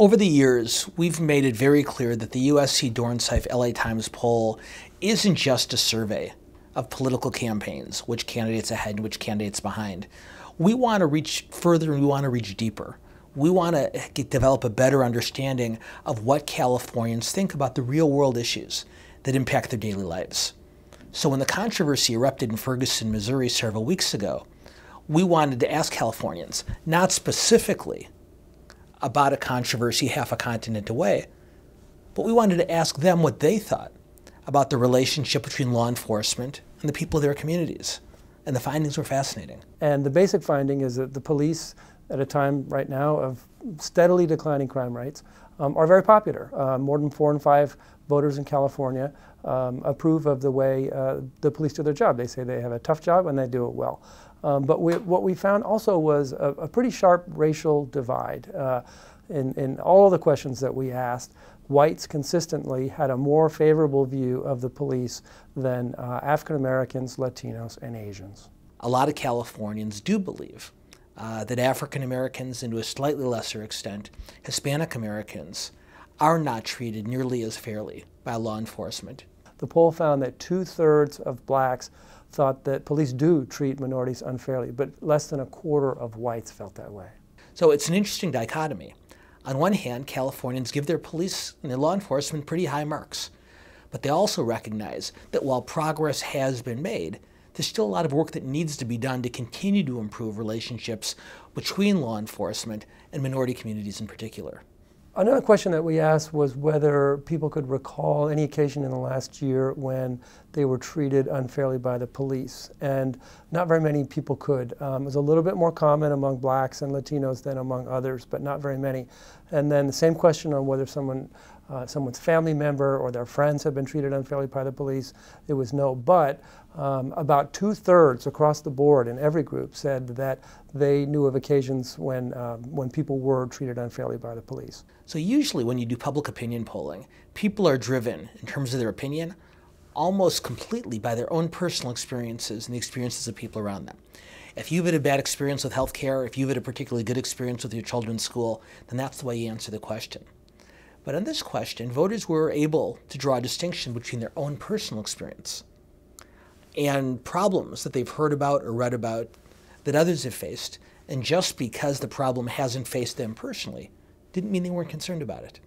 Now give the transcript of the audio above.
Over the years, we've made it very clear that the USC Dornsife LA Times poll isn't just a survey of political campaigns, which candidates ahead and which candidates behind. We want to reach further and we want to reach deeper. We want to get, develop a better understanding of what Californians think about the real world issues that impact their daily lives. So when the controversy erupted in Ferguson, Missouri several weeks ago, we wanted to ask Californians, not specifically about a controversy half a continent away, but we wanted to ask them what they thought about the relationship between law enforcement and the people of their communities. And the findings were fascinating. And the basic finding is that the police, at a time right now of steadily declining crime rates, um, are very popular. Uh, more than four in five voters in California um, approve of the way uh, the police do their job. They say they have a tough job and they do it well. Um, but we, what we found also was a, a pretty sharp racial divide. Uh, in, in all of the questions that we asked, whites consistently had a more favorable view of the police than uh, African Americans, Latinos, and Asians. A lot of Californians do believe uh, that African Americans, and to a slightly lesser extent, Hispanic Americans, are not treated nearly as fairly by law enforcement. The poll found that two thirds of blacks thought that police do treat minorities unfairly, but less than a quarter of whites felt that way. So it's an interesting dichotomy. On one hand, Californians give their police and their law enforcement pretty high marks, but they also recognize that while progress has been made, there's still a lot of work that needs to be done to continue to improve relationships between law enforcement and minority communities in particular. Another question that we asked was whether people could recall any occasion in the last year when they were treated unfairly by the police. And not very many people could. Um, it was a little bit more common among blacks and Latinos than among others, but not very many. And then the same question on whether someone, uh, someone's family member or their friends have been treated unfairly by the police, it was no. But um, about two thirds across the board in every group said that they knew of occasions when, um, when people were treated unfairly by the police. So usually when you do public opinion polling, people are driven, in terms of their opinion, almost completely by their own personal experiences and the experiences of people around them. If you've had a bad experience with healthcare, if you've had a particularly good experience with your children's school, then that's the way you answer the question. But on this question, voters were able to draw a distinction between their own personal experience and problems that they've heard about or read about that others have faced. And just because the problem hasn't faced them personally didn't mean they weren't concerned about it.